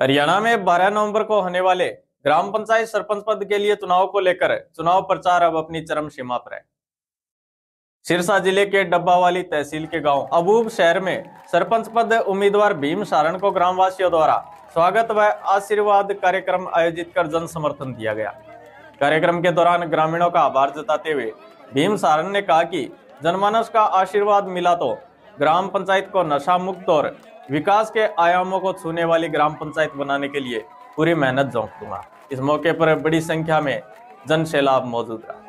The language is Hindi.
हरियाणा में 12 नवंबर को होने वाले ग्राम पंचायत सरपंच पद के लिए चुनाव को लेकर चुनाव प्रचार अब अपनी चरम सीमा पर है। सिरसा ज़िले के डब्बा वाली तहसील के गाँव अबूब शहर में सरपंच पद उम्मीदवार भीम सारण को ग्रामवासियों द्वारा स्वागत व आशीर्वाद कार्यक्रम आयोजित कर जन समर्थन दिया गया। कार्यक्रम के दौरान ग्रामीणों का आभार जताते हुए भीम सारण ने कहा कि जनमानस का आशीर्वाद मिला तो ग्राम पंचायत को नशा मुक्त और विकास के आयामों को छूने वाली ग्राम पंचायत बनाने के लिए पूरी मेहनत झोंक दूँगा। इस मौके पर बड़ी संख्या में जन सैलाब मौजूद रहा।